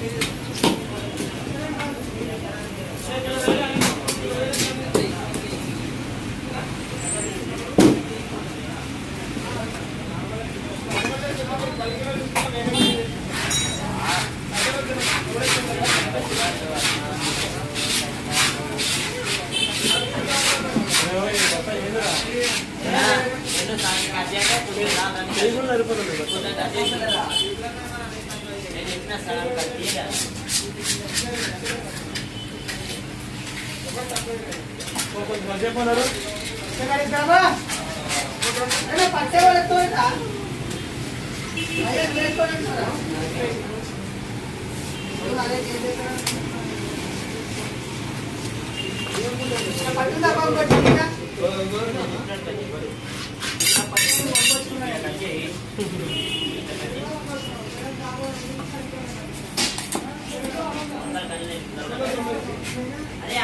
Gracias. इतना सड़न कर दिएगा పచ్చ వాళ్ళతో అదే చేసుకోవడం పట్టుందా బాబు పట్టిందా పట్టు పంపొచ్చుకున్నాయి अरे